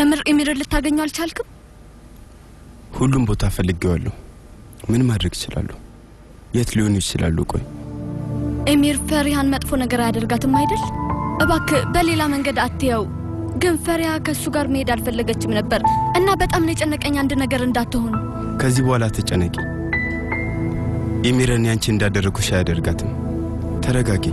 የምር ኤሚርን ልታገኘው አልቻልክም? ሁሉም ቦታ ፈልጌዋለሁ። ምን ማድረግ ይችላሉ? የት ሊሆኑ ይችላሉ? ቆይ ኤሚር ፈሪሃን መጥፎ ነገር አያደርጋትም አይደል? እባክህ በሌላ መንገድ አትየው። ግን ፈሪሃ ከእሱ ጋር መሄድ አልፈለገችም ነበር እና በጣም ነው የጨነቀኝ አንድ ነገር እንዳትሆኑ። ከዚህ በኋላ ተጨነቂ። ኤሚር ያንቺ እንዳደረግኩሽ አያደርጋትም። ተረጋጊ።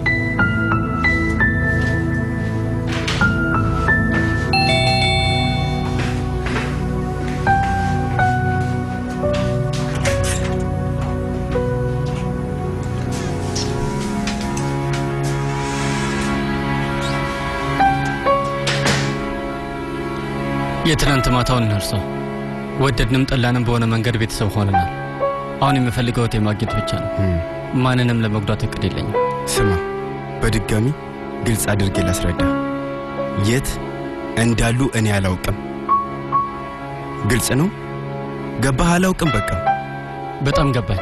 የትናንት ማታውን እንርሳው። ወደድንም ጠላንም በሆነ መንገድ ቤተሰብ ሆነናል። አሁን የምፈልገው እህቴን ማግኘት ብቻ ነው። ማንንም ለመጉዳት እቅድ የለኝም። ስማ፣ በድጋሚ ግልጽ አድርጌ ላስረዳ። የት እንዳሉ እኔ አላውቅም። ግልጽ ነው። ገባህ? አላውቅም። በቃ በጣም ገባኝ።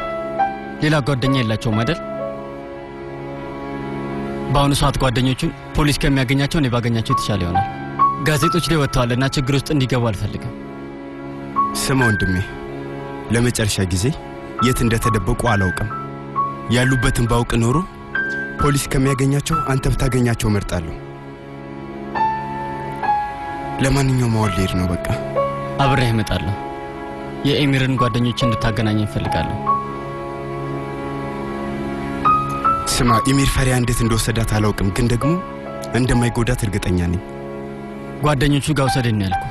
ሌላ ጓደኛ የላቸውም አይደል? በአሁኑ ሰዓት ጓደኞቹን ፖሊስ ከሚያገኛቸው እኔ ባገኛቸው የተሻለ ይሆናል። ጋዜጦች ላይ ወጥተዋል እና ችግር ውስጥ እንዲገቡ አልፈልግም። ስማ ወንድሜ፣ ለመጨረሻ ጊዜ የት እንደተደበቁ አላውቅም። ያሉበትን ባውቅ ኖሮ ፖሊስ ከሚያገኛቸው አንተ ብታገኛቸው መርጣለሁ። ለማንኛውም አሁን ልሄድ ነው። በቃ አብሬህ እመጣለሁ። የኤሚርን ጓደኞች እንድታገናኝ እንፈልጋለሁ። ስማ፣ ኢሚር ፈሪያ እንዴት እንደወሰዳት አላውቅም፣ ግን ደግሞ እንደማይጎዳት እርግጠኛ ነኝ። ጓደኞቹ ጋር ውሰደኝ ያልኩ።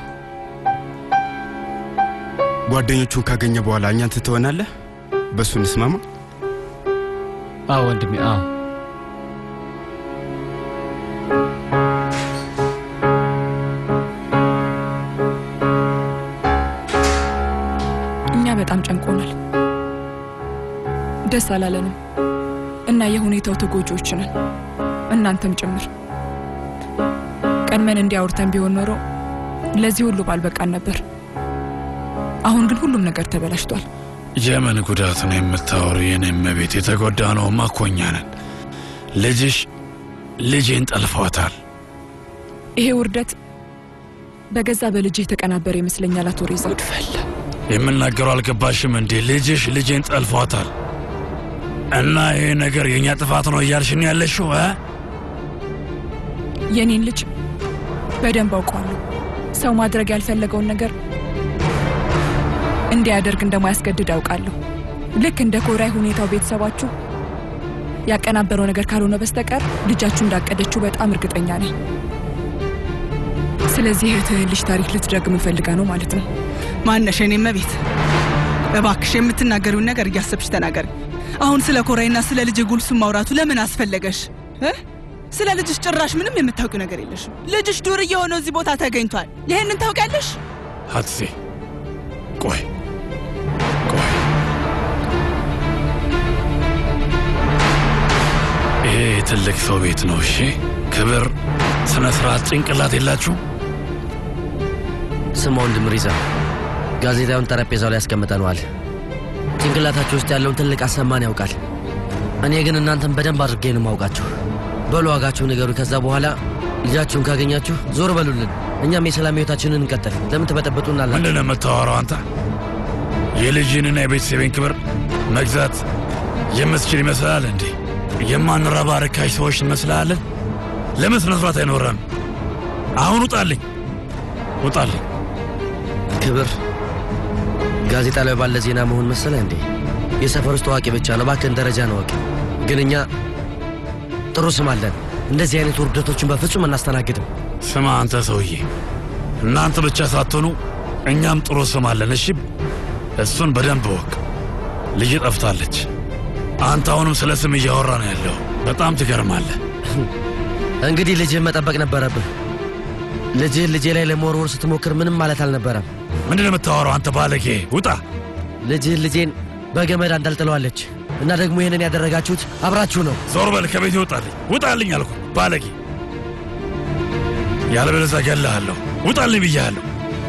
ጓደኞቹን ካገኘ በኋላ እኛን ትተወናለህ? በእሱ እንስማማ። አዎ ወንድሜ፣ አዎ እኛ በጣም ጨንቆናል፣ ደስ አላለንም እና የሁኔታው ተጎጂዎች ነን፣ እናንተም ጭምር። ቀድመን እንዲያውርተን ቢሆን ኖሮ ለዚህ ሁሉ ባልበቃን ነበር። አሁን ግን ሁሉም ነገር ተበላሽቷል። የምን ጉዳት ነው የምታወሩ? የኔ እመቤት፣ የተጎዳ ነው ማኮኛ ነን። ልጅሽ ልጄን ጠልፏታል። ይሄ ውርደት በገዛ በልጅ የተቀናበረ ይመስለኛል። አቶ ሬዛ የምናገረው አልገባሽም እንዴ? ልጅሽ ልጄን ጠልፏታል እና ይሄ ነገር የእኛ ጥፋት ነው እያልሽን ያለሽው እ የኔን ልጅ በደንብ አውቀዋለሁ። ሰው ማድረግ ያልፈለገውን ነገር እንዲያደርግ እንደማያስገድድ አውቃለሁ። ልክ እንደ ኮራይ ሁኔታው ቤተሰባችሁ ያቀናበረው ነገር ካልሆነ በስተቀር ልጃችሁ እንዳቀደችው በጣም እርግጠኛ ነኝ። ስለዚህ እህትህን ልጅ ታሪክ ልትደግም ፈልጋ ነው ማለት ነው። ማነሽ? የኔ እመቤት እባክሽ የምትናገሪውን ነገር እያሰብሽ ተናገሪ። አሁን ስለ ኮራይና ስለ ልጅ ጉልሱን ማውራቱ ለምን አስፈለገሽ? ስለ ልጅሽ ጭራሽ ምንም የምታውቂው ነገር የለሽም። ልጅሽ ዱርዬ ሆነው እዚህ ቦታ ተገኝቷል። ይሄንን ታውቂያለሽ? ሀትሴ ቆይ ቆይ፣ ይሄ የትልቅ ሰው ቤት ነው። እሺ፣ ክብር፣ ስነ ስርዓት፣ ጭንቅላት የላችሁም? ስማ ወንድም ሪዛ፣ ጋዜጣውን ጠረጴዛው ላይ ያስቀምጠነዋል። ጭንቅላታችሁ ውስጥ ያለውን ትልቅ አሰማን ያውቃል። እኔ ግን እናንተን በደንብ አድርጌ ነው ማውቃችሁ። በሉ ዋጋችሁ ንገሩ። ከዛ በኋላ ልጃችሁን ካገኛችሁ ዞር በሉልን። እኛም የሰላም ህይወታችንን እንቀጥል። ለምን ትበጠብጡናላችሁ? ምንድን ነው የምታወራው አንተ? የልጅንና የቤተሰቤን ክብር መግዛት የምትችል ይመስላል እንዴ? የማንረባ ርካሽ ሰዎች እንመስላለን? ለምን ስነ ስርዓት አይኖረም? አሁን ውጣልኝ፣ ውጣልኝ። ክብር ጋዜጣ ላይ ባለ ዜና መሆን መሰለ እንዴ? የሰፈር ውስጥ ታዋቂ ብቻ ነው። እባክህን ደረጃ ነው ወቅ ግን እኛ ጥሩ ስም አለን። እንደዚህ አይነት ውርደቶችን በፍጹም አናስተናግድም። ስማ አንተ ሰውዬ፣ እናንተ ብቻ ሳትሆኑ እኛም ጥሩ ስም አለን። እሺ፣ እሱን በደንብ ወቅ። ልጅ ጠፍታለች። አንተ አሁንም ስለ ስም እያወራ ነው ያለው። በጣም ትገርማለህ። እንግዲህ ልጅህን መጠበቅ ነበረብህ። ልጅህን ልጄ ላይ ለመወርወር ስትሞክር ምንም ማለት አልነበረም። ምንድን የምታወራው አንተ ባለጌ? ውጣ! ልጅህን ልጄን በገመድ አንጠልጥለዋለች እና ደግሞ ይህንን ያደረጋችሁት አብራችሁ ነው። ዞር በል ከቤት ይውጣልኝ፣ ውጣልኝ አልኩ ባለጌ። ያለበለዚያ እገልሃለሁ። ውጣልኝ ብያለሁ።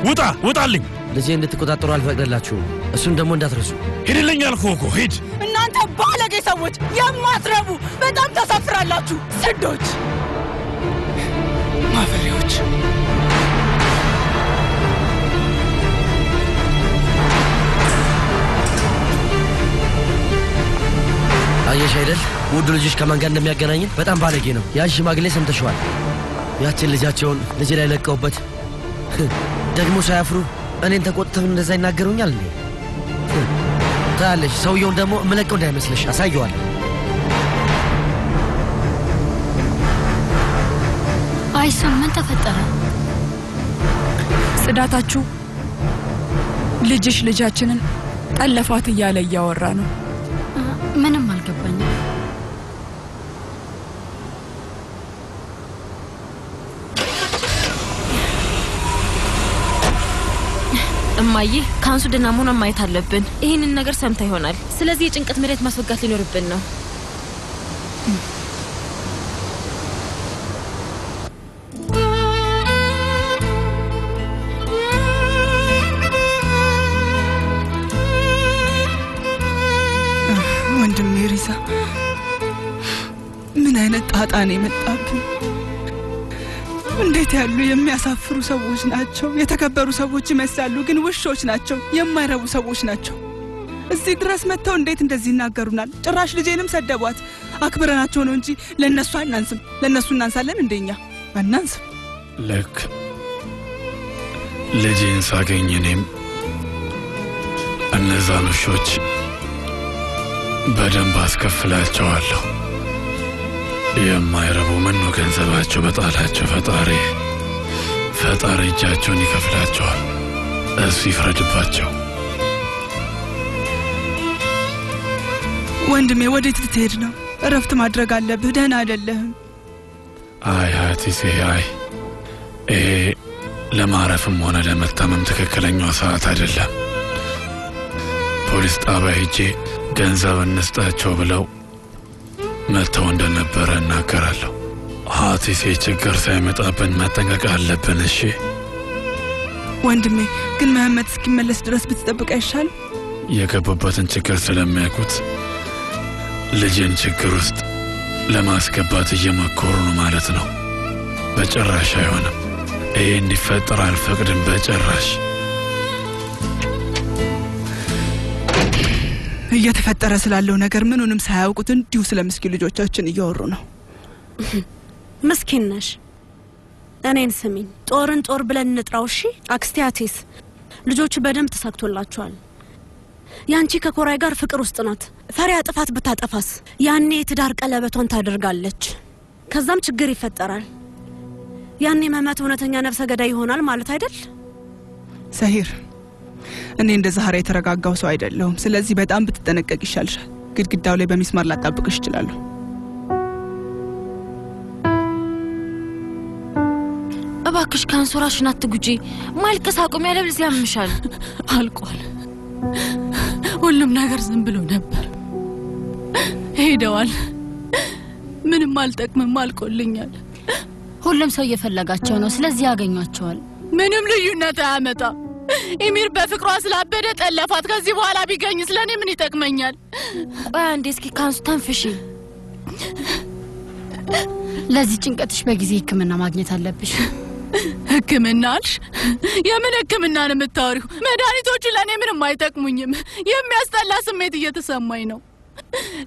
ውጣ! ውጣልኝ! ልጄ እንድትቆጣጠሩ አልፈቅድላችሁም። እሱን ደግሞ እንዳትረሱ። ሂድልኝ አልኩህ እኮ ሂድ። እናንተ ባለጌ ሰዎች የማትረቡ በጣም ታሳፍራላችሁ። ስዶች፣ ማፈሪያዎች። አይደል? ውዱ ልጅሽ ከማን ጋር እንደሚያገናኝን በጣም ባለጌ ነው። ያን ሽማግሌ ሰምተሸዋል። ያችን ልጃቸውን ልጅ ላይ ለቀውበት ደግሞ ሳያፍሩ እኔን ተቆጥተው እንደዛ ይናገሩኛል እንዴ? ታያለሽ። ሰውየውን ደግሞ እምለቀው እንዳይመስልሽ አሳየዋለሁ። አይሰም ምን ተፈጠረ? ጽዳታችሁ ልጅሽ ልጃችንን ጠለፋት እያለ እያወራ ነው። ምንም አልገባኝም። እማዬ ከአንሱ ደህና መሆኗን ማየት አለብን። ይህንን ነገር ሰምታ ይሆናል። ስለዚህ የጭንቀት መድኃኒት ማስወጋት ሊኖርብን ነው። ወንድሜ ሪዛ፣ ምን አይነት ጣጣ ነው የመጣብን? እንዴት ያሉ የሚያሳፍሩ ሰዎች ናቸው። የተከበሩ ሰዎች ይመስላሉ፣ ግን ውሾች ናቸው። የማይረቡ ሰዎች ናቸው። እዚህ ድረስ መጥተው እንዴት እንደዚህ ይናገሩናል? ጭራሽ ልጄንም ሰደቧት። አክብረናቸው ነው እንጂ ለእነሱ አናንስም። ለእነሱ እናንሳለን እንደኛ አናንስም። ልክ ልጄን ሳገኝ እኔም እነዛን ውሾች በደንብ አስከፍላቸዋለሁ። የማይረቡ ነው ገንዘባቸው በጣላቸው ፈጣሪ ፈጣሪ እጃቸውን ይከፍላቸዋል። እሱ ይፍረድባቸው። ወንድሜ ወዴት ልትሄድ ነው? እረፍት ማድረግ አለብህ። ደህና አይደለህም። አይ ሀቲሴ አይ ይሄ ለማረፍም ሆነ ለመታመም ትክክለኛው ሰዓት አይደለም። ፖሊስ ጣቢያ ሄጄ ገንዘብ እንስጣቸው ብለው መጥተው እንደነበረ እናገራለሁ። ሀቲሴ ችግር ሳይመጣብን መጠንቀቅ አለብን። እሺ ወንድሜ ግን መሐመድ እስኪመለስ ድረስ ብትጠብቅ አይሻል? የገቡበትን ችግር ስለሚያውቁት ልጅን ችግር ውስጥ ለማስገባት እየሞከሩ ነው ማለት ነው። በጭራሽ አይሆንም። ይሄ እንዲፈጠር አልፈቅድም። በጭራሽ እየተፈጠረ ስላለው ነገር ምኑንም ሳያውቁት እንዲሁ ስለ ምስኪን ልጆቻችን እያወሩ ነው። ምስኪን ነሽ። እኔን ስሚኝ፣ ጦርን ጦር ብለን እንጥራው። እሺ አክስቴ አቴስ ልጆቹ በደንብ ተሳክቶላቸዋል። ያንቺ ከኮራይ ጋር ፍቅር ውስጥ ናት። ፈሪያ ጥፋት ብታጠፋስ ያኔ የትዳር ቀለበቷን ታደርጋለች። ከዛም ችግር ይፈጠራል። ያኔ መመት እውነተኛ ነፍሰ ገዳይ ይሆናል ማለት አይደል? ሰሂር፣ እኔ እንደ ዛህራ የተረጋጋው ሰው አይደለሁም። ስለዚህ በጣም ብትጠነቀቅ ይሻልሻል። ግድግዳው ላይ በሚስማር ላጣብቅሽ እችላለሁ። እባክሽ ከአንሶራሽን አትጉጂ። ማልቀስ አቁሚ፣ ያለበለዚያ ያምሻል። አልቋል። ሁሉም ነገር ዝም ብሎ ነበር። ሄደዋል። ምንም አልጠቅምም፣ አልቆልኛል። ሁሉም ሰው እየፈለጋቸው ነው፣ ስለዚህ ያገኟቸዋል። ምንም ልዩነት አያመጣም። ኢሚር በፍቅሯ ስላበደ ጠለፋት። ከዚህ በኋላ ቢገኝ ስለ እኔ ምን ይጠቅመኛል? ቆይ አንዴ እስኪ ከአንሱ ተንፍሺ። ለዚህ ጭንቀትሽ በጊዜ ሕክምና ማግኘት አለብሽ። ሕክምና አልሽ? የምን ሕክምና ነው የምታወሪው? መድኃኒቶቹ ለእኔ ምንም አይጠቅሙኝም። የሚያስጠላ ስሜት እየተሰማኝ ነው።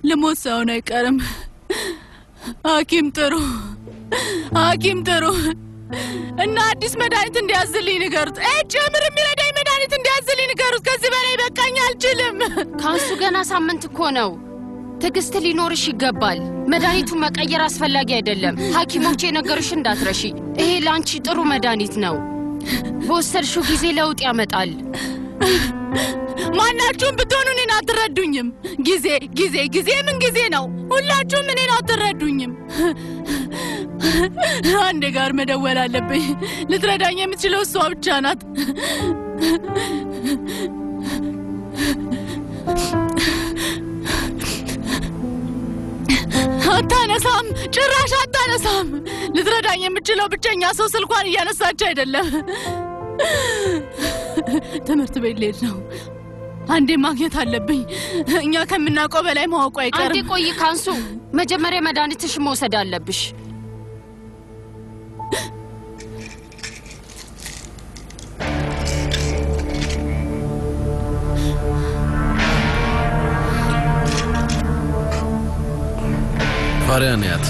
ልሞት ሳይሆን አይቀርም። ሐኪም ጥሩ፣ ሐኪም ጥሩ እና አዲስ መድኃኒት እንዲያዝልኝ ንገሩት። እጭ ምር የሚረዳኝ መድኃኒት እንዲያዝልኝ ንገሩት። ከዚህ በላይ በቃኝ፣ አልችልም። ከአንሱ ገና ሳምንት እኮ ነው። ትዕግስት ሊኖርሽ ይገባል። መድኃኒቱን መቀየር አስፈላጊ አይደለም። ሐኪሞች የነገሩሽ እንዳትረሺ። ይሄ ለአንቺ ጥሩ መድኃኒት ነው። በወሰድሽው ጊዜ ለውጥ ያመጣል። ማናችሁም ብትሆኑ እኔን አትረዱኝም። ጊዜ ጊዜ ጊዜ ምን ጊዜ ነው? ሁላችሁም እኔን አትረዱኝም። አንዴ ጋር መደወል አለብኝ። ልትረዳኝ የምትችለው እሷ ብቻ ናት። አታነሳም፣ ጭራሽ አታነሳም። ልትረዳኝ የምችለው ብቸኛ ሰው ስልኳን እያነሳች አይደለም። ትምህርት ቤት ልሄድ ነው። አንዴ ማግኘት አለብኝ። እኛ ከምናውቀው በላይ ማወቁ አንዴ አይቀርም። ቆይ ካንሱ፣ መጀመሪያ መድኃኒትሽ መውሰድ አለብሽ። ፈሪሃን ያው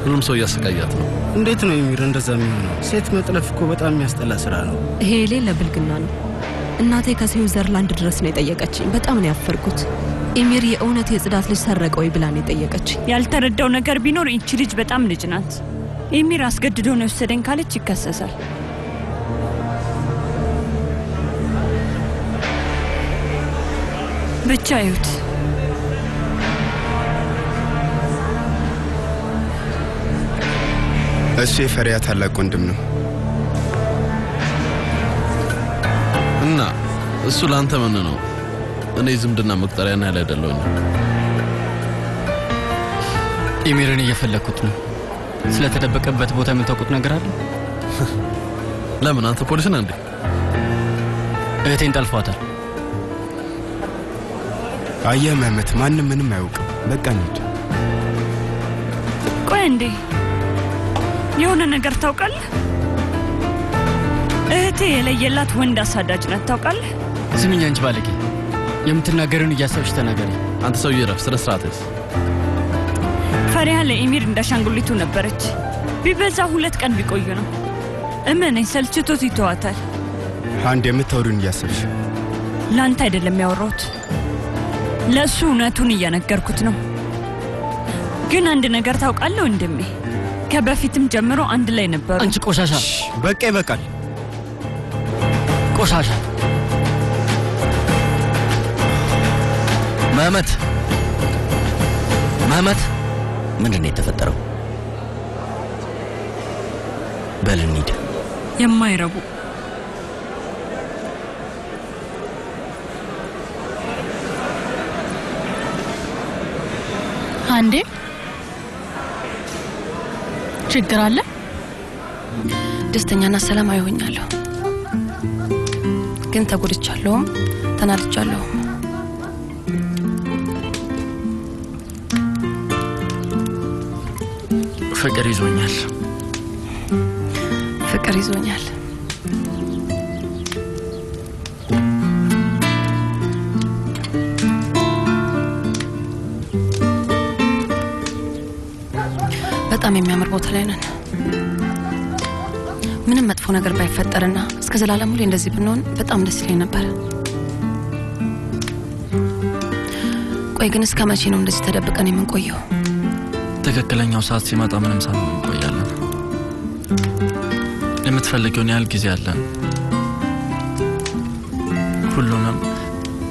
ሁሉም ሰው እያሰቃያት ነው። እንዴት ነው ኤሚር እንደዛ የሚሆነው? ሴት መጥለፍ እኮ በጣም የሚያስጠላ ስራ ነው። ይሄ የሌለ ብልግና ነው። እናቴ ከስዊዘርላንድ ድረስ ነው የጠየቀችኝ። በጣም ነው ያፈርኩት። ኤሚር የእውነት የጽዳት ልጅ ሰረቀ ወይ ብላ ነው የጠየቀችኝ። ያልተረዳው ነገር ቢኖር ይቺ ልጅ በጣም ልጅ ናት። ኤሚር አስገድዶ ነው የወሰደኝ ካለች ይከሰሳል። ብቻ ይሁት እሱ የፈሪያ ታላቅ ወንድም ነው። እና እሱ ለአንተ ምን ነው? እኔ ዝምድና መቁጠሪያን ያህል አይደለሁኝ። ኢሚርን እየፈለግኩት ነው። ስለተደበቀበት ቦታ የምታውቁት ነገር አለ? ለምን? አንተ ፖሊስ ነህ እንዴ? እህቴን ጠልፏታል። አየህ መህመት፣ ማንም ምንም አያውቅም። በቃ እንሂድ። ቆይ እንዴ የሆነ ነገር ታውቃለህ? እህቴ የለየላት ወንድ አሳዳጅ ናት። ታውቃለህ? ስሚኝ አንቺ ባለጌ፣ የምትናገርን እያሰብሽ ተናገሪ። አንተ ሰውዬ ረፍ፣ ስነ ስርዓትስ ፈሪሃ ለኢሚር እንዳሻንጉሊቱ ነበረች። ቢበዛ ሁለት ቀን ቢቆዩ ነው። እመነኝ፣ ሰልችቶት ይተዋታል። አንድ የምታወሪውን እያሰብሽ ለአንተ አይደለም ያወራሁት፣ ለእሱ እውነቱን እየነገርኩት ነው። ግን አንድ ነገር ታውቃለህ ወንድሜ፣ ከበፊትም ጀምሮ አንድ ላይ ነበሩ። አንቺ ቆሻሻ! በቃ ይበቃል። ቆሻሻ! መህመት መህመት፣ ምንድን ነው የተፈጠረው? በል እንሂድ። የማይረቡ አንዴ ችግር አለ። ደስተኛና ሰላማዊ ሆኛለሁ፣ ግን ተጎድቻለሁም ተናድቻለሁም። ፍቅር ይዞኛል። ፍቅር ይዞኛል። በጣም የሚያምር ቦታ ላይ ነን። ምንም መጥፎ ነገር ባይፈጠርና እስከ ዘላለም ሁሌ እንደዚህ ብንሆን በጣም ደስ ይለኝ ነበር። ቆይ ግን እስከ መቼ ነው እንደዚህ ተደብቀን የምንቆየው? ትክክለኛው ሰዓት ሲመጣ ምንም ሳንሆን እንቆያለን። የምትፈልጊውን ያህል ጊዜ አለን። ሁሉንም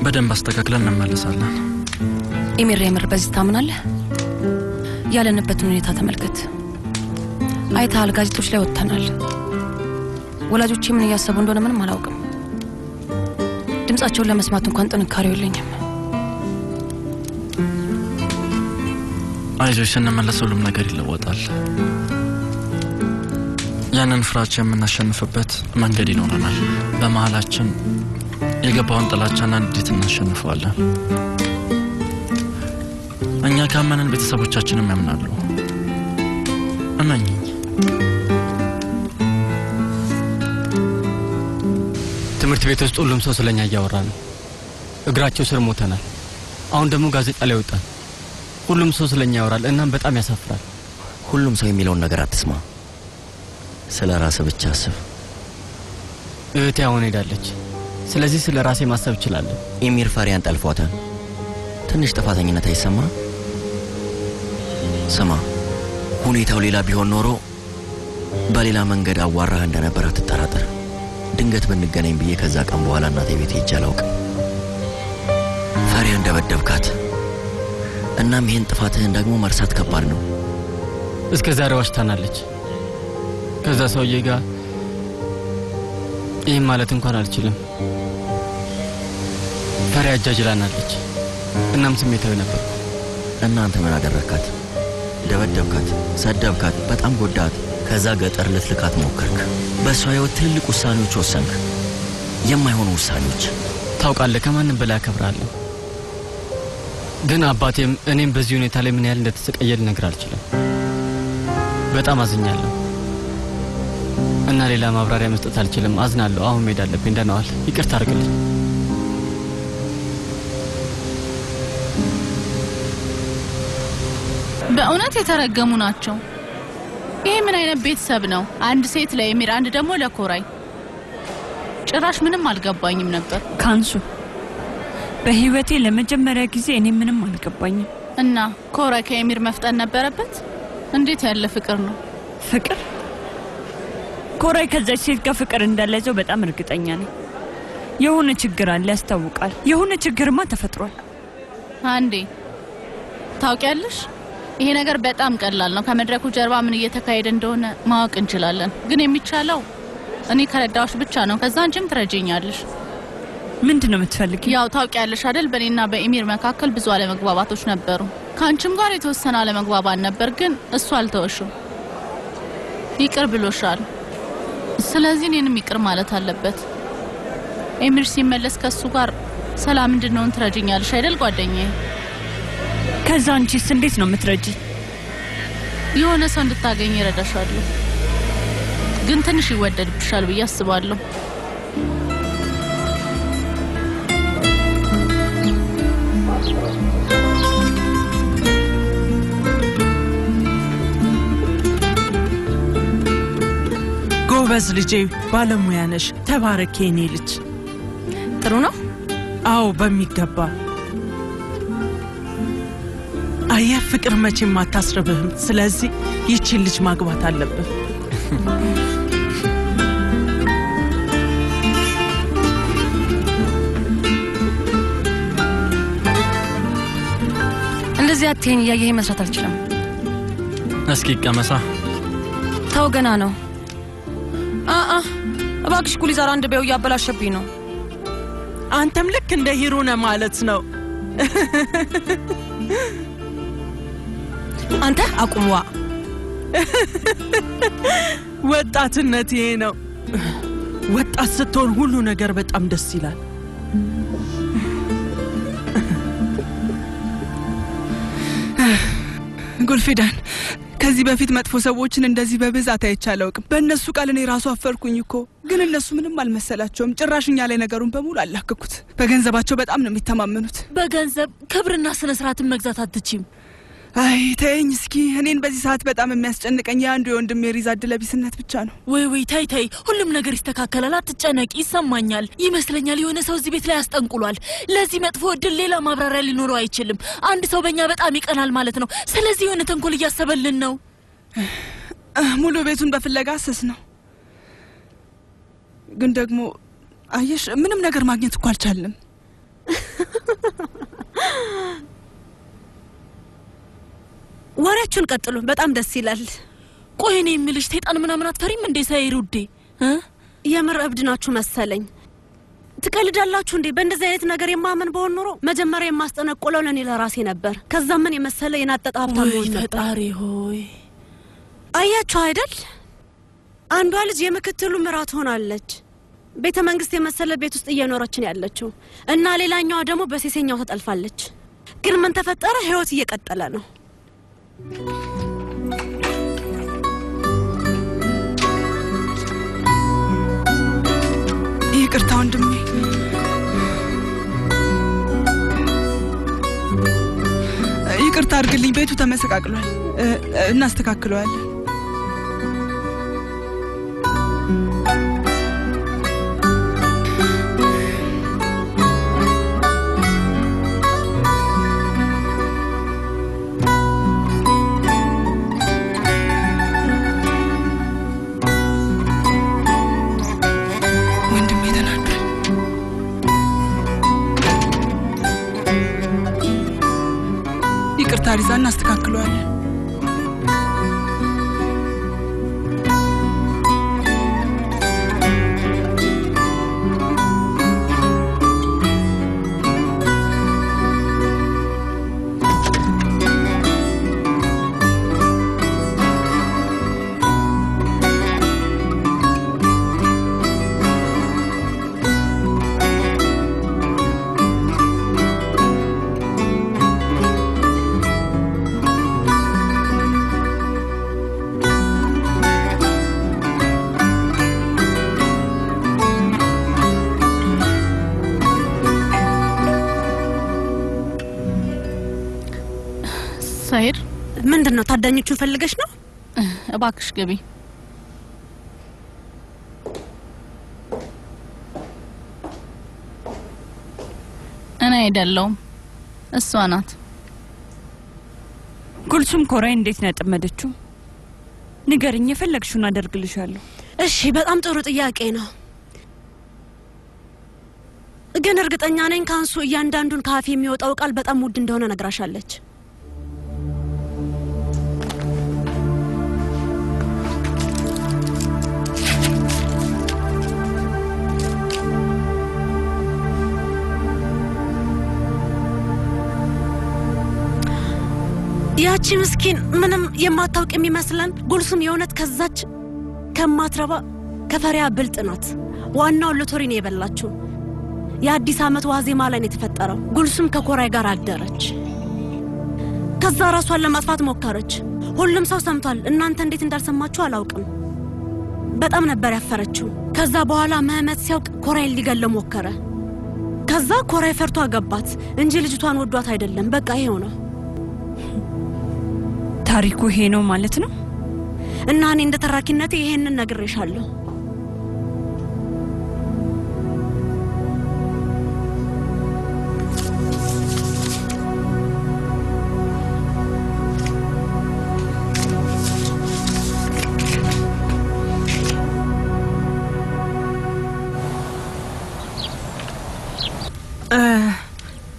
በደንብ አስተካክለን እንመለሳለን። ኢሚር የምር በዚህ ታምናለህ? ያለንበትን ሁኔታ ተመልከት። አይተሃል፣ ጋዜጦች ላይ ወጥተናል። ወላጆቼ ምን እያሰቡ እንደሆነ ምንም አላውቅም። ድምፃቸውን ለመስማት እንኳን ጥንካሬው የለኝም። አይዞች፣ ስንመለስ ሁሉም ነገር ይለወጣል። ያንን ፍራቻ የምናሸንፍበት መንገድ ይኖረናል። በመሀላችን የገባውን ጥላቻና ንዴት እናሸንፈዋለን። እኛ ካመንን ቤተሰቦቻችንም ያምናሉ። እመኝኝ። ትምህርት ቤት ውስጥ ሁሉም ሰው ስለኛ እያወራ ነው። እግራቸው ስር ሞተናል። አሁን ደግሞ ጋዜጣ ላይ ወጣን። ሁሉም ሰው ስለኛ ያወራል። እናም በጣም ያሳፍራል። ሁሉም ሰው የሚለውን ነገር አትስማ። ስለ ራስህ ብቻ አስብ። እህቴ አሁን ሄዳለች። ስለዚህ ስለ ራሴ ማሰብ እችላለሁ። ኢሚር ፈሪያን ጠልፏታል። ትንሽ ጥፋተኝነት አይሰማ? ስማ፣ ሁኔታው ሌላ ቢሆን ኖሮ በሌላ መንገድ አዋራህ እንደነበር አትጠራጠር። ድንገት ብንገናኝ ብዬ ከዛ ቀን በኋላ እናቴ ቤት ሄጄ አላውቅም። ፈሪያን ደበደብካት። እናም ይህን ጥፋትህን ደግሞ መርሳት ከባድ ነው። እስከ ዛሬ ዋሽታናለች። ከዛ ሰውዬ ጋር ይህም ማለት እንኳን አልችልም። ፈሪ አጃጅላናለች። እናም ስሜታዊ ነበር። እናንተ ምን አደረግካት? ደበደብካት፣ ሰደብካት፣ በጣም ጎዳት። ከዛ ገጠር ልትልካት ሞከርክ። በእሷ ህይወት ትልልቅ ውሳኔዎች ወሰንክ፣ የማይሆኑ ውሳኔዎች። ታውቃለህ፣ ከማንም በላይ አከብራለሁ። ግን አባቴም እኔም በዚህ ሁኔታ ላይ ምን ያህል እንደተሰቀየ ልነግር አልችልም። በጣም አዝኛለሁ እና ሌላ ማብራሪያ መስጠት አልችልም። አዝናለሁ። አሁን መሄድ አለብኝ። ደህና ዋል። ይቅርታ አድርግልኝ። በእውነት የተረገሙ ናቸው። ይሄ ምን አይነት ቤተሰብ ነው? አንድ ሴት ለኤሚር፣ አንድ ደግሞ ለኮራይ። ጭራሽ ምንም አልገባኝም ነበር። ካንሱ በህይወቴ ለመጀመሪያ ጊዜ እኔ ምንም አልገባኝም። እና ኮራይ ከኤሚር መፍጠን ነበረበት? እንዴት ያለ ፍቅር ነው! ፍቅር ኮራይ ከዛች ሴት ጋር ፍቅር እንዳልያዘው በጣም እርግጠኛ ነኝ። የሆነ ችግር አለ ያስታውቃል። የሆነ ችግርማ ተፈጥሯል። አንዴ ታውቂያለሽ፣ ይሄ ነገር በጣም ቀላል ነው። ከመድረኩ ጀርባ ምን እየተካሄደ እንደሆነ ማወቅ እንችላለን። ግን የሚቻለው እኔ ከረዳዎች ብቻ ነው። ከዛ አንቺም ትረጅኛለሽ። ምንድን ነው የምትፈልግ? ያው ታውቂያለሽ አይደል፣ በእኔና በኢሚር መካከል ብዙ አለመግባባቶች ነበሩ። ከአንቺም ጋር የተወሰነ አለመግባባት ነበር፣ ግን እሱ አልተወሽም፣ ይቅር ብሎሻል። ስለዚህ እኔንም ይቅር ማለት አለበት። ኤሚር ሲመለስ ከእሱ ጋር ሰላም እንድንሆን ትረጅኛለሽ አይደል ጓደኛዬ? ከዛ አንቺስ እንዴት ነው የምትረጂ? የሆነ ሰው እንድታገኝ ይረዳሻለሁ፣ ግን ትንሽ ይወደድብሻል ብዬ አስባለሁ። ጎበዝ ልጄ፣ ባለሙያ ነሽ። ተባረክ የኔ ልጅ። ጥሩ ነው። አዎ በሚገባ አየህ፣ ፍቅር መቼም አታስርብህም። ስለዚህ ይቺን ልጅ ማግባት አለብህ። እንደዚህ አትይኝ። እያየህ መስራት አልችልም። እስኪ ቀመሳ ተው፣ ገና ነው። አአ እባክሽ ጉሊዛር አንድ በው እያበላሸብኝ ነው። አንተም ልክ እንደ ሂሩነ ማለት ነው። አንተ አቁምዋ። ወጣትነት ይሄ ነው። ወጣት ስትሆን ሁሉ ነገር በጣም ደስ ይላል። ጉልፊዳን ከዚህ በፊት መጥፎ ሰዎችን እንደዚህ በብዛት አይቼ አላውቅም። በእነሱ ቃል እኔ ራሱ አፈርኩኝ እኮ። ግን እነሱ ምንም አልመሰላቸውም። ጭራሽ እኛ ላይ ነገሩን በሙሉ አላከኩት። በገንዘባቸው በጣም ነው የሚተማመኑት። በገንዘብ ክብርና ስነ ስርዓትን መግዛት አትችም። አይ ተይኝ እስኪ። እኔን በዚህ ሰዓት በጣም የሚያስጨንቀኝ የአንዱ የወንድሜ ሪዛ እድለቢስነት ብቻ ነው። ወይ ወይ ታይ ታይ፣ ሁሉም ነገር ይስተካከላል፣ አትጨነቂ። ይሰማኛል፣ ይመስለኛል የሆነ ሰው እዚህ ቤት ላይ ያስጠንቁሏል። ለዚህ መጥፎ እድል ሌላ ማብራሪያ ሊኖረው አይችልም። አንድ ሰው በእኛ በጣም ይቀናል ማለት ነው። ስለዚህ የሆነ ተንኮል እያሰበልን ነው። ሙሉ ቤቱን በፍለጋ አሰስ ነው። ግን ደግሞ አየሽ፣ ምንም ነገር ማግኘት እኮ አልቻልንም። ወሬያችሁን ቀጥሉ። በጣም ደስ ይላል። ቆይ እኔ የምልሽ ሰይጣን ምናምን አትፈሪም እንዴ? ሳይር ውዴ፣ የምር እብድ ናችሁ መሰለኝ። ትቀልዳላችሁ እንዴ? በእንደዚህ አይነት ነገር የማመን በሆን ኖሮ መጀመሪያ የማስጠነቆለው ለእኔ ለራሴ ነበር። ከዛ ምን የመሰለ የናጠጠ ሀብታም ፈጣሪ ሆይ! አያችሁ አይደል? አንዷ ልጅ የምክትሉ ምራት ሆናለች። ቤተ መንግስት የመሰለ ቤት ውስጥ እየኖረችን ያለችው እና ሌላኛዋ ደግሞ በሴሰኛው ተጠልፋለች። ግን ምን ተፈጠረ? ህይወት እየቀጠለ ነው። ይቅርታ ወንድሜ። ይቅርታ አድርግልኝ። ቤቱ ተመሰቃቅሏል። እናስተካክለዋለን። እናስተካክለዋለን። ሳይር ምንድን ነው ታዳኞቹን ፈልገሽ ነው? እባክሽ ግቢ። እኔ አይደለውም እሷ ናት። ጉልሱም ኮራይ እንዴት ነው ያጠመደችው? ንገርኝ፣ የፈለግሽውን አደርግልሻለሁ። እሺ፣ በጣም ጥሩ ጥያቄ ነው። ግን እርግጠኛ ነኝ ከአንሱ እያንዳንዱን ከአፍ የሚወጣው ቃል በጣም ውድ እንደሆነ ነግራሻለች። ያቺ ምስኪን ምንም የማታውቅ የሚመስለን ጉልሱም የእውነት ከዛች ከማትረባ ከፈሪያ ብልጥ ናት። ዋናው ሎተሪ ነው የበላችው። የአዲስ ዓመት ዋዜማ ላይ ነው የተፈጠረው። ጉልሱም ከኮራይ ጋር አደረች። ከዛ ራሷን ለማጥፋት ሞከረች። ሁሉም ሰው ሰምቷል። እናንተ እንዴት እንዳልሰማችሁ አላውቅም። በጣም ነበር ያፈረችው። ከዛ በኋላ መህመት ሲያውቅ ኮራይን ሊገለው ሞከረ። ከዛ ኮራይ ፈርቶ አገባት እንጂ ልጅቷን ወዷት አይደለም። በቃ ይሄው ነው ታሪኩ። ይሄ ነው ማለት ነው። እና እኔ እንደ ተራኪነቴ ይሄንን ነግሬሻለሁ።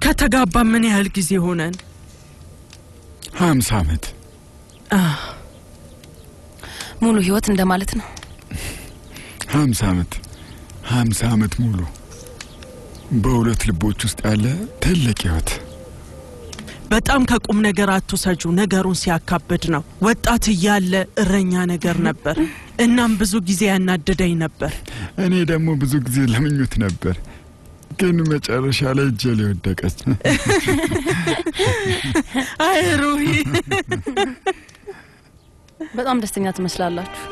ከተጋባ ምን ያህል ጊዜ ሆነን? ሀምሳ ዓመት ሙሉ ህይወት እንደማለት ነው። ሀምሳ ዓመት ሀምሳ ዓመት ሙሉ በሁለት ልቦች ውስጥ ያለ ትልቅ ህይወት። በጣም ከቁም ነገር አትውሰጁ። ነገሩን ሲያካብድ ነው። ወጣት እያለ እረኛ ነገር ነበር። እናም ብዙ ጊዜ ያናደደኝ ነበር። እኔ ደግሞ ብዙ ጊዜ ለምኞት ነበር፣ ግን መጨረሻ ላይ እጄ ላይ ወደቀች። አይ ሩሂ፣ በጣም ደስተኛ ትመስላላችሁ።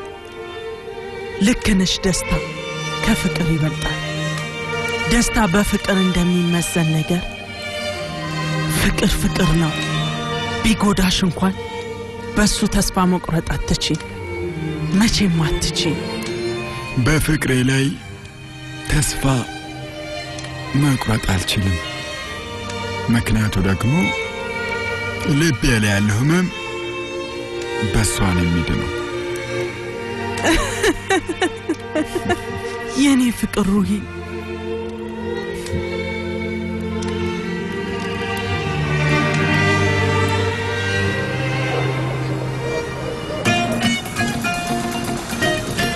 ልክ ነሽ። ደስታ ከፍቅር ይበልጣል። ደስታ በፍቅር እንደሚመዘን ነገር ፍቅር ፍቅር ነው። ቢጎዳሽ እንኳን በሱ ተስፋ መቁረጥ አትችይም፣ መቼም አትችይም። በፍቅሬ ላይ ተስፋ መቁረጥ አልችልም። ምክንያቱ ደግሞ ልቤ ላይ ያለው ህመም በእሷ ነው የሚድነው። የኔ ፍቅር ሩሂ፣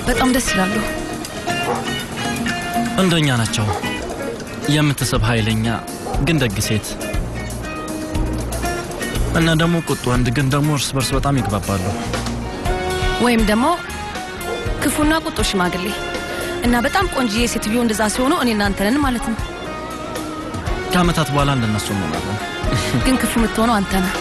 በጣም ደስ ይላሉ። እንደኛ ናቸው። የምትስብ ኃይለኛ ግን ደግ ሴት እና ደግሞ ቁጡ ወንድ ግን ደግሞ እርስ በርስ በጣም ይግባባሉ። ወይም ደግሞ ክፉና ቁጡ ሽማግሌ እና በጣም ቆንጂዬ ሴትዮ እንደዛ ሲሆኑ እኔ እናንተ ነን ማለት ነው። ከአመታት በኋላ እንደነሱ እንሆናለን። ግን ክፉ የምትሆነው አንተ ነህ።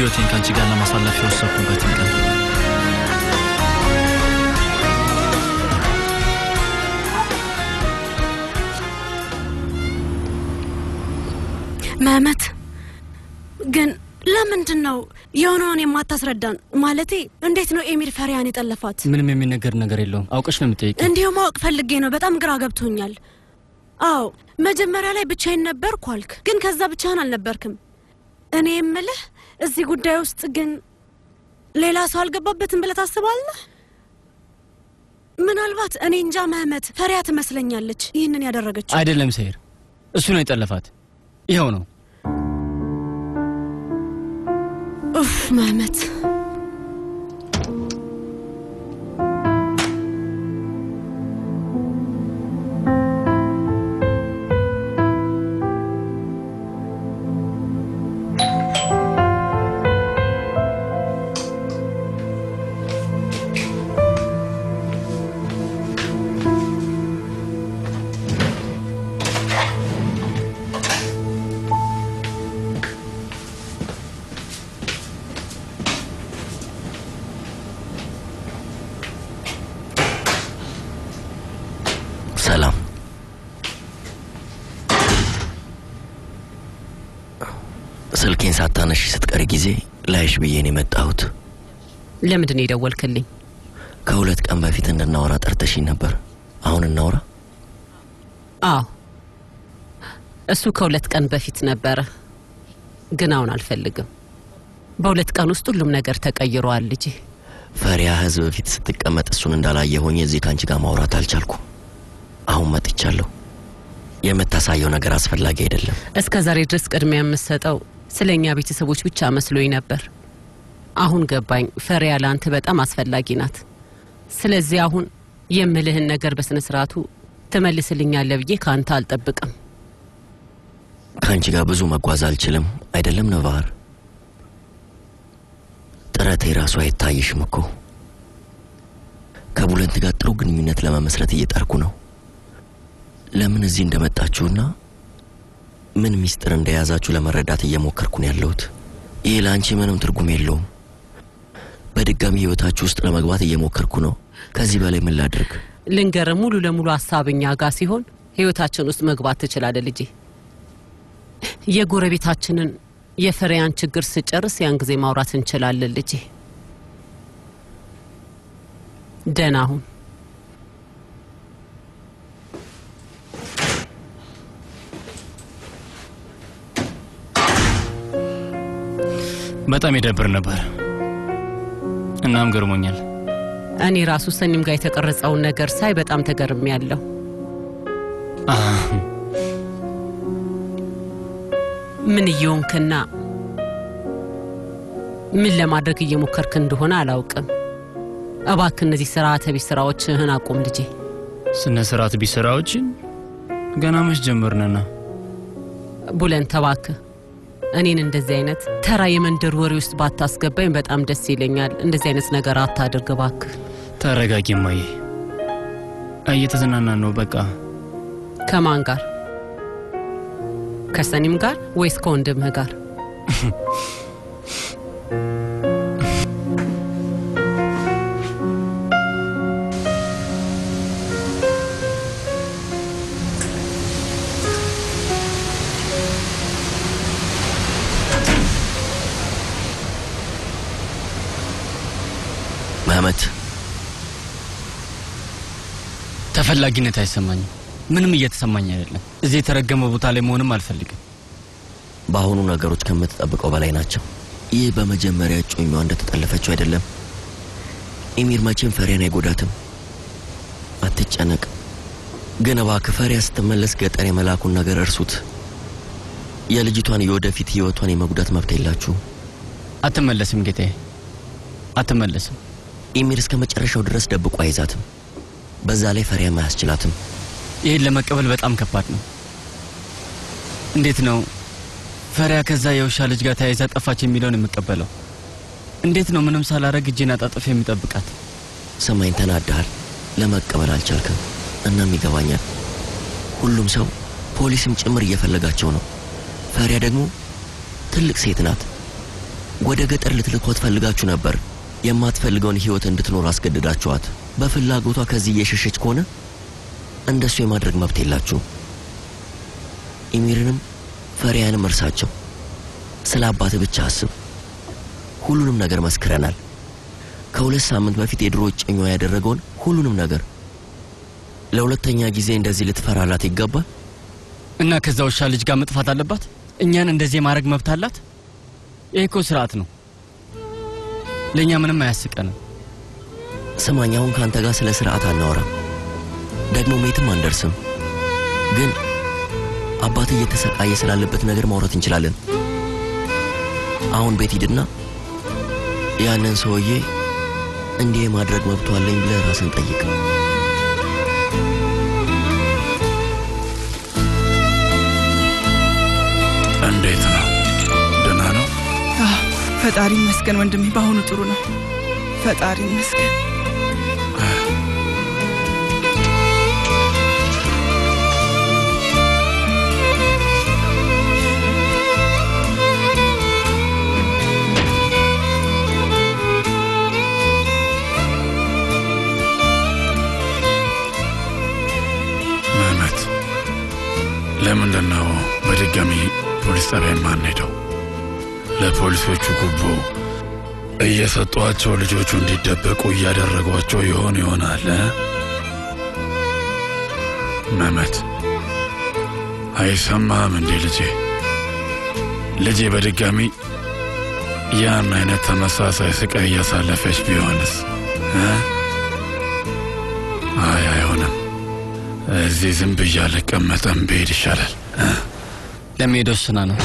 ህይወቴን ከአንቺ ጋር ለማሳለፍ የወሰንኩበትን ቀን መህመት ግን ለምንድን ነው የሆነውን የማታስረዳን? ማለቴ እንዴት ነው ኤሚር ፈሪያን የጠለፋት? ምንም የሚነገር ነገር የለውም። አውቀሽ ነው የምጠይቅ። እንዲሁ ማወቅ ፈልጌ ነው። በጣም ግራ ገብቶኛል። አዎ መጀመሪያ ላይ ብቻዬን ነበርኩ አልክ፣ ግን ከዛ ብቻህን አልነበርክም። እኔ የምልህ እዚህ ጉዳይ ውስጥ ግን ሌላ ሰው አልገባበትም ብለህ ታስባለህ? ምናልባት እኔ እንጃ መህመት፣ ፈሪያ ትመስለኛለች ይህንን ያደረገችው። አይደለም ሰይር፣ እሱ ነው የጠለፋት። ይኸው ነው። ኡፍ መህመት፣ ለምንድን ነው የደወልክልኝ? ከሁለት ቀን በፊት እንድናወራ ጠርተሽኝ ነበር። አሁን እናውራ። አዎ እሱ ከሁለት ቀን በፊት ነበረ፣ ግን አሁን አልፈልግም። በሁለት ቀን ውስጥ ሁሉም ነገር ተቀይሯል ልጄ። ፈሪያ ህዝብ ፊት ስትቀመጥ እሱን እንዳላየ ሆኜ እዚህ ከአንቺ ጋር ማውራት አልቻልኩም። አሁን መጥቻለሁ። የምታሳየው ነገር አስፈላጊ አይደለም። እስከ ዛሬ ድረስ ቅድሚያ የምሰጠው ስለ እኛ ቤተሰቦች ብቻ መስሎኝ ነበር። አሁን ገባኝ። ፈሪያ ለአንተ በጣም አስፈላጊ ናት። ስለዚህ አሁን የምልህን ነገር በስነ ስርዓቱ ትመልስልኛለህ ብዬ ከአንተ አልጠብቅም። ከአንቺ ጋር ብዙ መጓዝ አልችልም አይደለም ነባር? ጥረቴ ራሱ አይታይሽም እኮ። ከቡለንት ጋር ጥሩ ግንኙነት ለመመስረት እየጠርኩ ነው። ለምን እዚህ እንደመጣችሁና ምን ሚስጥር እንደያዛችሁ ለመረዳት እየሞከርኩ ነው ያለሁት። ይህ ለአንቺ ምንም ትርጉም የለውም። በድጋሚ ህይወታችሁ ውስጥ ለመግባት እየሞከርኩ ነው። ከዚህ በላይ ምን ላድርግ? ልንገር፣ ሙሉ ለሙሉ ሀሳብኛ ጋር ሲሆን ህይወታችን ውስጥ መግባት ትችላለህ ልጄ። የጎረቤታችንን የፍሬያን ችግር ስጨርስ ያን ጊዜ ማውራት እንችላለን ልጄ። ደህና ሁን። በጣም ይደብር ነበር። እናም ገርሞኛል። እኔ ራሱ ሰኒም ጋር የተቀረጸውን ነገር ሳይ በጣም ተገርሜ ያለሁ። ምን እየሆንክና ምን ለማድረግ እየሞከርክ እንደሆነ አላውቅም። እባክህ እነዚህ ስርዓተ ቢስ ስራዎችህን አቁም ልጄ። ስነ ስርዓት ቢስ ስራዎችን ገና መች ጀመርንና? ቡለን ተባክህ እኔን እንደዚህ አይነት ተራ የመንደር ወሬ ውስጥ ባታስገባኝ በጣም ደስ ይለኛል። እንደዚህ አይነት ነገር አታድርግ እባክህ። ተረጋጊ እማዬ፣ እየተዝናናን ነው። በቃ ከማን ጋር? ከሰኒም ጋር ወይስ ከወንድምህ ጋር? መህመት ተፈላጊነት አይሰማኝም። ምንም እየተሰማኝ አይደለም። እዚህ የተረገመ ቦታ ላይ መሆንም አልፈልግም። በአሁኑ ነገሮች ከምትጠብቀው በላይ ናቸው። ይህ በመጀመሪያ እጮኛዋ እንደተጠለፈችው አይደለም። ኢሚር መቼም ፈሪያን አይጎዳትም። አትጨነቅ። ግን እባክህ ፈሪያ ስትመለስ ገጠር የመላኩን ነገር እርሱት። የልጅቷን የወደፊት ህይወቷን የመጉዳት መብት የላችሁ። አትመለስም ጌታዬ፣ አትመለስም። ኢሚር እስከ መጨረሻው ድረስ ደብቆ አይዛትም። በዛ ላይ ፈሪያም አያስችላትም። ይህን ለመቀበል በጣም ከባድ ነው። እንዴት ነው ፈሪያ ከዛ የውሻ ልጅ ጋር ተያይዛ ጠፋች የሚለውን የምቀበለው? እንዴት ነው ምንም ሳላረግ እጄን አጣጥፍ የሚጠብቃት? ሰማኝ፣ ተናድሃል። ለመቀበል አልቻልክም። እናም ይገባኛል። ሁሉም ሰው ፖሊስም ጭምር እየፈለጋቸው ነው። ፈሪያ ደግሞ ትልቅ ሴት ናት። ወደ ገጠር ልትልኮት ፈልጋችሁ ነበር። የማትፈልገውን ህይወት እንድትኖር አስገድዳችኋት። በፍላጎቷ ከዚህ እየሸሸች ከሆነ እንደሱ የማድረግ መብት የላችሁም። ኢሚርንም ፈሪያንም እርሳቸው። ስለ አባት ብቻ አስብ። ሁሉንም ነገር መስክረናል። ከሁለት ሳምንት በፊት የድሮ እጮኛዋ ያደረገውን ሁሉንም ነገር ለሁለተኛ ጊዜ እንደዚህ ልትፈራላት ይገባል? እና ከዛ ውሻ ልጅ ጋር መጥፋት አለባት? እኛን እንደዚህ የማድረግ መብት አላት? ይህ እኮ ስርዓት ነው። ለእኛ ምንም አያስቀንም። ስማኝ፣ አሁን ከአንተ ጋር ስለ ስርዓት አናወራም፣ ደግሞ የትም አንደርስም። ግን አባት እየተሰቃየ ስላለበት ነገር ማውራት እንችላለን። አሁን ቤት ሂድና ያንን ሰውዬ እንዲህ የማድረግ መብቱ አለኝ ብለህ ራስን ጠይቅ። ፈጣሪ ይመስገን ወንድሜ፣ በአሁኑ ጥሩ ነው። ፈጣሪ ይመስገን። ለምንድን ነው በድጋሚ ፖሊስ ጣቢያ የማንሄደው? ለፖሊሶቹ ጉቦ እየሰጧቸው ልጆቹ እንዲደበቁ እያደረጓቸው ይሆን ይሆናል እ? መመት አይሰማህም እንዴ ልጄ? ልጄ በድጋሚ ያን አይነት ተመሳሳይ ስቃይ እያሳለፈች ቢሆንስ እ? አይ አይሆንም። እዚህ ዝም ብዬ አልቀመጥም፣ ብሄድ ይሻላል። ለመሄድ ወስና ነው።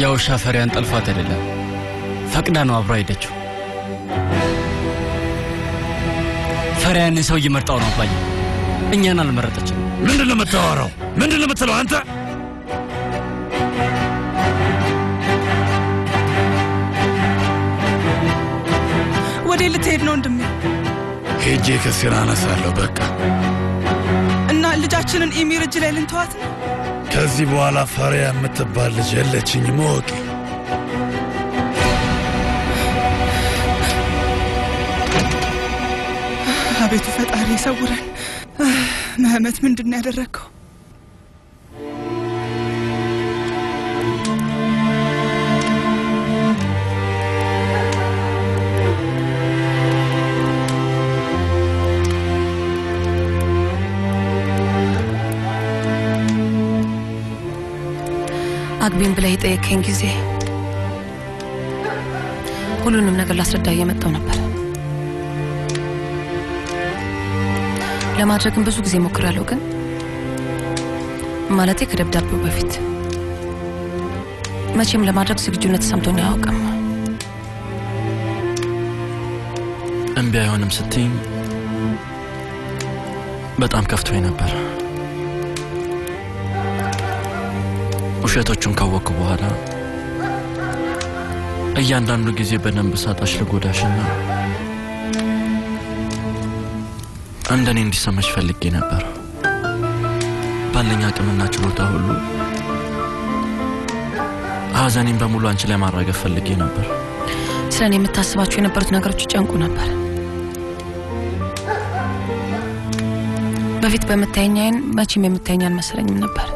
የውሻ ፈሪያን ጠልፏት አይደለም፣ ፈቅዳ ነው አብሮ ሄደችው። ፈሪያን ሰው እየመርጣው ነው አባዬ፣ እኛን አልመረጠችም። ምንድን ነው የምታወራው? ምንድን ነው የምትለው አንተ? ወዴ ልትሄድ ነው ወንድሜ? ሄጄ ክሴን አነሳለሁ። በቃ ልጃችንን ኢሚር እጅ ላይ ልንተዋት ነው? ከዚህ በኋላ ፈሪያ የምትባል ልጅ የለችኝም እወቂ። አቤቱ ፈጣሪ ይሰውረን። መህመት ምንድን ነው ያደረግከው? አግቢን ብለህ የጠየከኝ ጊዜ ሁሉንም ነገር ላስረዳ እየመጣው ነበር። ለማድረግም ብዙ ጊዜ ሞክሬያለሁ፣ ግን ማለቴ ከደብዳቤው በፊት መቼም ለማድረግ ዝግጁነት ተሰምቶኝ አያውቅም። እምቢ አይሆንም ስትይኝ በጣም ከፍቶኝ ነበር። ውሸቶቹን ካወቅኩ በኋላ እያንዳንዱ ጊዜ በደንብ ሳጣሽ ልጎዳሽና እንደኔ እንዲሰማሽ ፈልጌ ነበር። ባለኝ አቅምና ችሎታ ሁሉ ሐዘኔን በሙሉ አንቺ ላይ ማራገፍ ፈልጌ ነበር። ስለ እኔ የምታስባቸው የነበሩት ነገሮች ይጨንቁ ነበር። በፊት በምታየኝ አይን መቼም የምታየኝ አልመሰለኝም ነበር።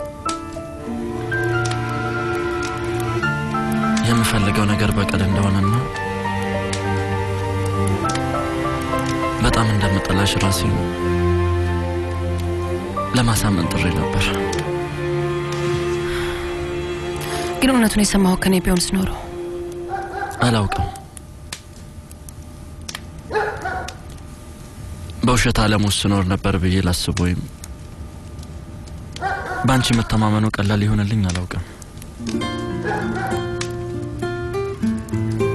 የምፈልገው ነገር በቀል እንደሆነና በጣም እንደምጠላሽ ራሴን ለማሳመን ጥሬ ነበር። ግን እውነቱን የሰማኸው ከኔ ቢሆንስ ኖሮ አላውቅም። በውሸት ዓለም ውስጥ ስኖር ነበር ብዬ ላስብ ወይም በአንቺ መተማመኑ ቀላል ይሆንልኝ አላውቅም።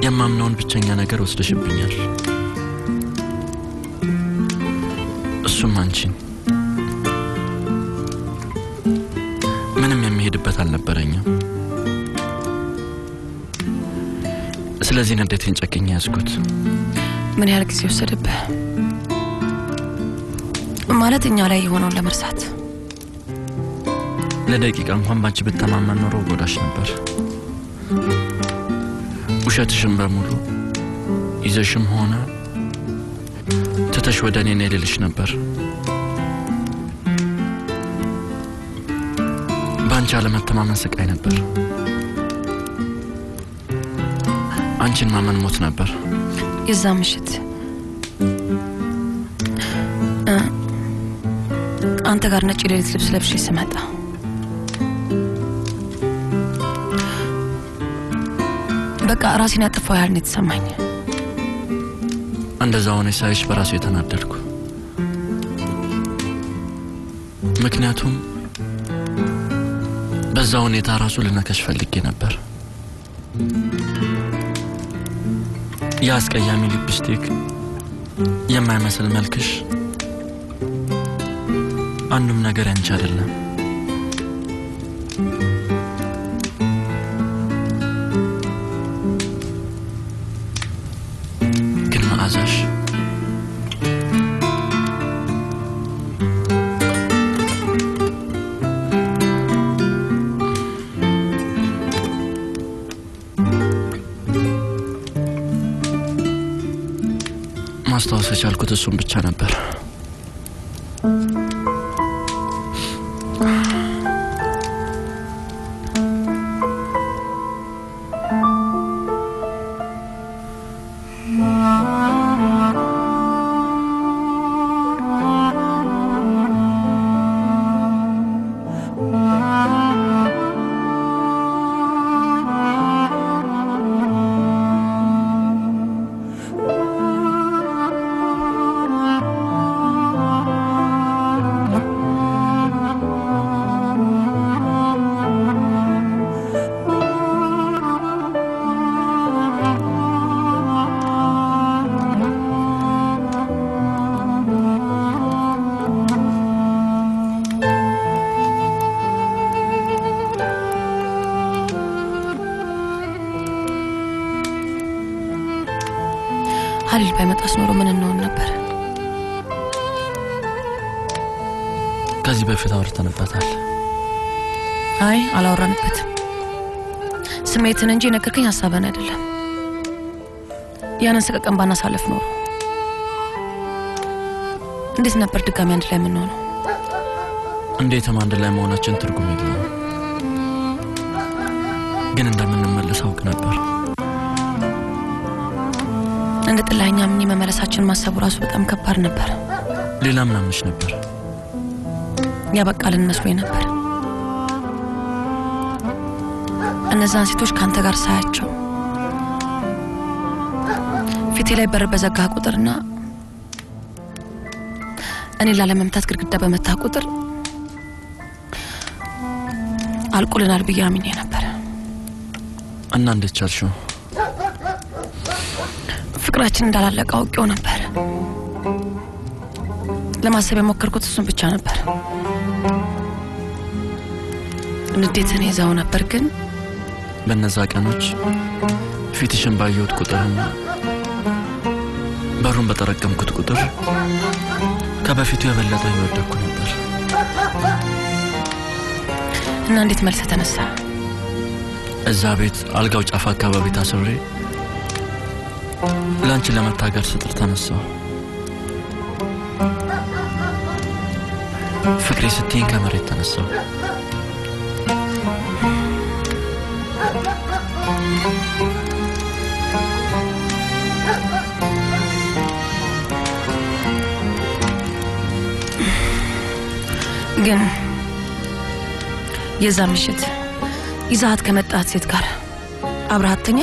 የማምነውን ብቸኛ ነገር ወስደሽብኛል። እሱም አንቺን። ምንም የሚሄድበት አልነበረኝም። ስለዚህ ንዴቴን ጨክኜ ያዝኩት። ምን ያህል ጊዜ ወሰደብህ? ማለት እኛ ላይ የሆነውን ለመርሳት ለደቂቃ እንኳን ባንቺ ብተማመን ኖሮ ጎዳሽ ነበር። ውሸትሽም በሙሉ ይዘሽም ሆነ ትተሽ ወደ እኔ ልልሽ ነበር። በአንቺ አለመተማመን ስቃይ ነበር። አንቺን ማመን ሞት ነበር። የዛ ምሽት አንተ ጋር ነጭ የሌሊት ልብስ ለብሼ ስመጣ በቃ ራሴን ያጠፋው ያህል ነው የተሰማኝ። እንደዛ ሆነሽ ሳይሽ በራሱ የተናደድኩ። ምክንያቱም በዛ ሁኔታ ራሱ ልነከሽ ፈልጌ ነበር። የአስቀያሚ ሊፕስቲክ የማይመስል መልክሽ አንዱም ነገር ያንቺ አይደለም። ማስታወስ የቻልኩት እሱን ብቻ ነበር። ስሜትን እንጂ የነገርከኝ ሀሳብን አይደለም። ያንን ስቀቀን ባናሳለፍ ኖሮ እንዴት ነበር ድጋሚ አንድ ላይ የምንሆነው? እንዴትም አንድ ላይ መሆናችን ትርጉም የለውም። ግን እንደምንመለስ አውቅ ነበር። እንደ ጥላኛ ምን መመለሳችን ማሰቡ ራሱ በጣም ከባድ ነበር። ሌላ ምን አምነሽ ነበር? ያበቃልን መስሎኝ ነበር። እነዛን ሴቶች ከአንተ ጋር ሳያቸው ፊቴ ላይ በር በዘጋ ቁጥርና እኔ ላለመምታት ግድግዳ በመታ ቁጥር አልቁልናል ብዬ አምኜ ነበር። እና እንዴት ቻልሽው? ፍቅራችን እንዳላለቀ አውቄው ነበር። ለማሰብ የሞከርኩት እሱን ብቻ ነበር። ንዴትን ይዘው ነበር፣ ግን በእነዛ ቀኖች ፊትሽን ባየሁት ቁጥርና በሩን በጠረቀምኩት ቁጥር ከበፊቱ የበለጠ እየወደድኩ ነበር። እና እንዴት መልሰ ተነሳ? እዛ ቤት አልጋው ጫፍ አካባቢ ታስሬ ለአንቺ ለመታገር ስጥር ተነሳው። ፍቅሬ ስትይኝ ከመሬት ተነሳው። ግን የዛ ምሽት ይዛሃት ከመጣት ሴት ጋር አብረሃት ተኛ?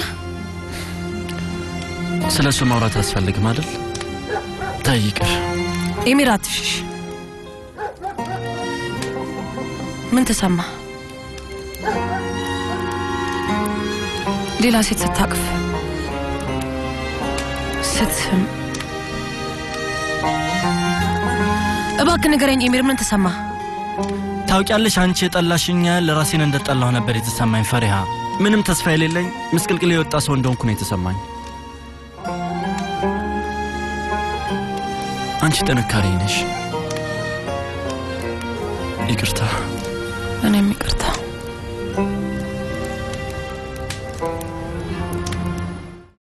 ስለ እሱ ማውራት አያስፈልግም አይደል? ይቅር። ኤሚር አትሽሽ። ምን ተሰማ? ሌላ ሴት ስታቅፍ ስትስም፣ እባክህ ንገረኝ ኤሚር፣ ምን ተሰማ? ታውቂያለሽ፣ አንቺ የጠላሽኝ ያህል እንደጠላሁ ነበር የተሰማኝ። ፈሪሃ፣ ምንም ተስፋ የሌለኝ ምስቅልቅል የወጣ ሰው እንደሆንኩ ነው የተሰማኝ። አንቺ ጥንካሬ ነሽ። ይቅርታ። እኔም